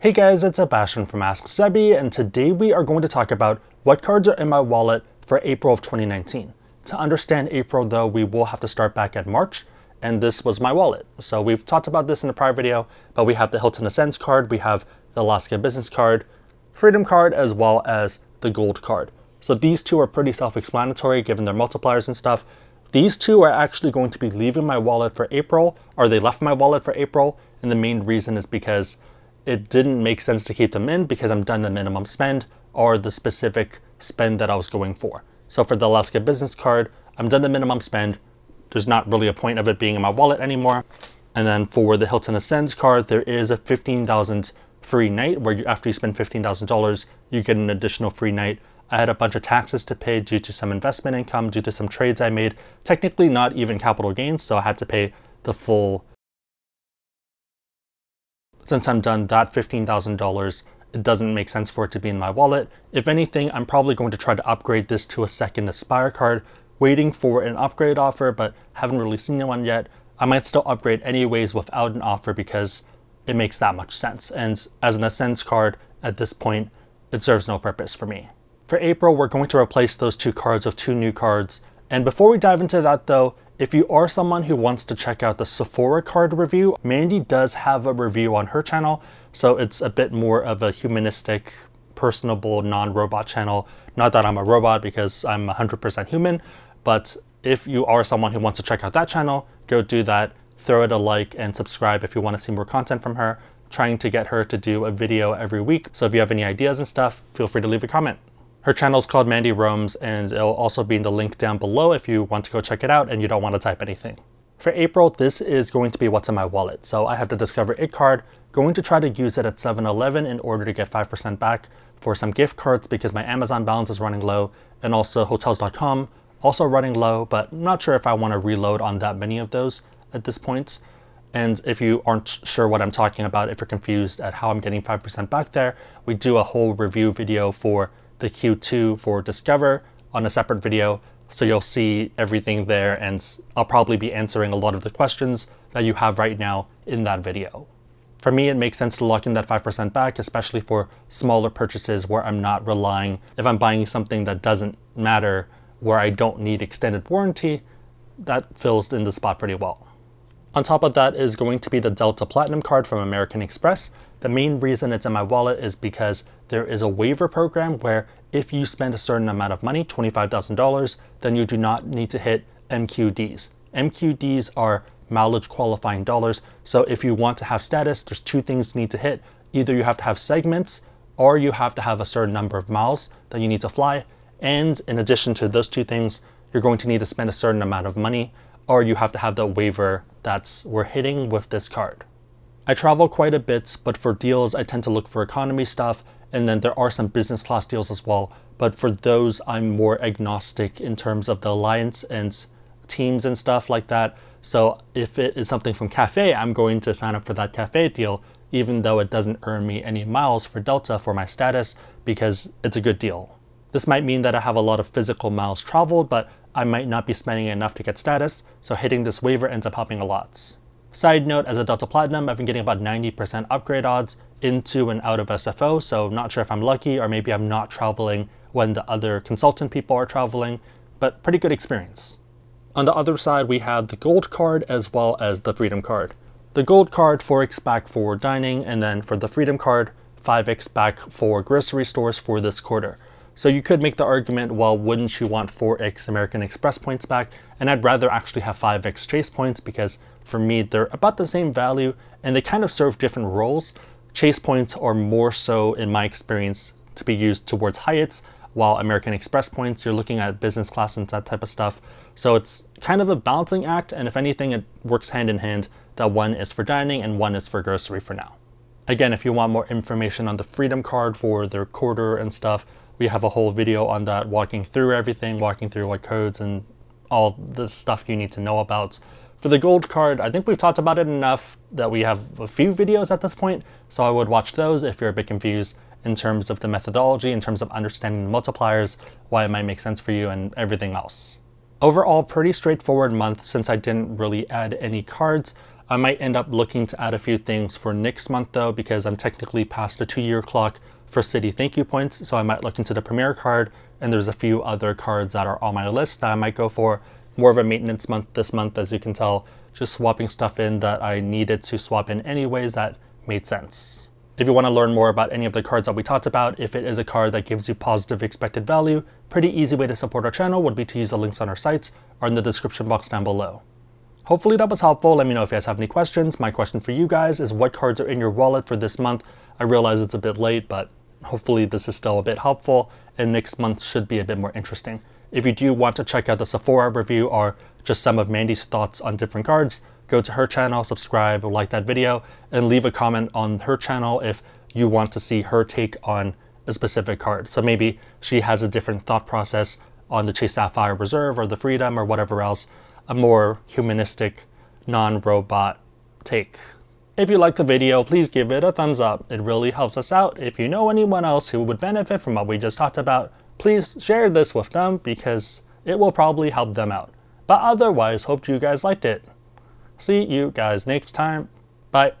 Hey guys, it's Sebastian from Ask Sebby, and today we are going to talk about what cards are in my wallet for April of 2019. To understand April though, we will have to start back at March, and this was my wallet. So we've talked about this in a prior video, but we have the Hilton Ascends card, we have the Alaska Business card, Freedom card, as well as the Gold card. So these two are pretty self-explanatory given their multipliers and stuff. These two are actually going to be leaving my wallet for April, or they left my wallet for April, and the main reason is because it didn't make sense to keep them in because I'm done the minimum spend or the specific spend that I was going for. So for the Alaska business card, I'm done the minimum spend. There's not really a point of it being in my wallet anymore. And then for the Hilton Ascends card, there is a 15,000 free night where you, after you spend $15,000, you get an additional free night. I had a bunch of taxes to pay due to some investment income, due to some trades I made, technically not even capital gains, so I had to pay the full since I'm done that $15,000, it doesn't make sense for it to be in my wallet. If anything, I'm probably going to try to upgrade this to a second Aspire card, waiting for an upgrade offer, but haven't really seen one yet. I might still upgrade anyways without an offer because it makes that much sense. And as an Ascends card, at this point, it serves no purpose for me. For April, we're going to replace those two cards with two new cards. And before we dive into that though, if you are someone who wants to check out the Sephora card review, Mandy does have a review on her channel, so it's a bit more of a humanistic, personable, non-robot channel. Not that I'm a robot because I'm 100% human, but if you are someone who wants to check out that channel, go do that. Throw it a like and subscribe if you want to see more content from her. Trying to get her to do a video every week. So if you have any ideas and stuff, feel free to leave a comment. Her channel is called Mandy Roams and it'll also be in the link down below if you want to go check it out and you don't want to type anything. For April, this is going to be what's in my wallet. So I have the Discover It card, going to try to use it at 7-Eleven in order to get 5% back for some gift cards because my Amazon balance is running low and also Hotels.com also running low, but not sure if I want to reload on that many of those at this point. And if you aren't sure what I'm talking about, if you're confused at how I'm getting 5% back there, we do a whole review video for the Q2 for Discover on a separate video, so you'll see everything there and I'll probably be answering a lot of the questions that you have right now in that video. For me, it makes sense to lock in that 5% back, especially for smaller purchases where I'm not relying, if I'm buying something that doesn't matter, where I don't need extended warranty, that fills in the spot pretty well. On top of that is going to be the Delta Platinum card from American Express. The main reason it's in my wallet is because there is a waiver program where if you spend a certain amount of money, $25,000, then you do not need to hit MQDs. MQDs are mileage qualifying dollars. So if you want to have status, there's two things you need to hit. Either you have to have segments or you have to have a certain number of miles that you need to fly. And in addition to those two things, you're going to need to spend a certain amount of money or you have to have the waiver that's we're hitting with this card. I travel quite a bit, but for deals, I tend to look for economy stuff, and then there are some business class deals as well. But for those, I'm more agnostic in terms of the alliance and teams and stuff like that. So if it is something from Cathay, I'm going to sign up for that Cathay deal, even though it doesn't earn me any miles for Delta for my status, because it's a good deal. This might mean that I have a lot of physical miles traveled, but I might not be spending enough to get status, so hitting this waiver ends up helping a lot. Side note, as a Delta Platinum, I've been getting about 90% upgrade odds into and out of SFO, so not sure if I'm lucky or maybe I'm not traveling when the other consultant people are traveling, but pretty good experience. On the other side, we have the gold card as well as the freedom card. The gold card 4x back for dining, and then for the freedom card, 5x back for grocery stores for this quarter. So you could make the argument, well, wouldn't you want 4x American Express points back? And I'd rather actually have 5x Chase points because for me, they're about the same value and they kind of serve different roles. Chase points are more so, in my experience, to be used towards Hyatts, while American Express points, you're looking at business class and that type of stuff. So it's kind of a balancing act, and if anything, it works hand in hand that one is for dining and one is for grocery for now. Again, if you want more information on the Freedom Card for their quarter and stuff, we have a whole video on that, walking through everything, walking through what codes and all the stuff you need to know about. For the gold card, I think we've talked about it enough that we have a few videos at this point, so I would watch those if you're a bit confused in terms of the methodology, in terms of understanding the multipliers, why it might make sense for you, and everything else. Overall, pretty straightforward month since I didn't really add any cards. I might end up looking to add a few things for next month though, because I'm technically past the two year clock for Citi Thank You points. So I might look into the Premier card and there's a few other cards that are on my list that I might go for. More of a maintenance month this month, as you can tell, just swapping stuff in that I needed to swap in anyways that made sense. If you want to learn more about any of the cards that we talked about, if it is a card that gives you positive expected value, pretty easy way to support our channel would be to use the links on our sites or in the description box down below. Hopefully that was helpful. Let me know if you guys have any questions. My question for you guys is what cards are in your wallet for this month? I realize it's a bit late, but hopefully this is still a bit helpful and next month should be a bit more interesting. If you do want to check out the Sephora review or just some of Mandy's thoughts on different cards, go to her channel, subscribe, like that video, and leave a comment on her channel if you want to see her take on a specific card. So maybe she has a different thought process on the Chase Sapphire Reserve or the Freedom or whatever else, a more humanistic, non-robot take. If you liked the video, please give it a thumbs up. It really helps us out. If you know anyone else who would benefit from what we just talked about, please share this with them because it will probably help them out. But otherwise, hope you guys liked it. See you guys next time. Bye.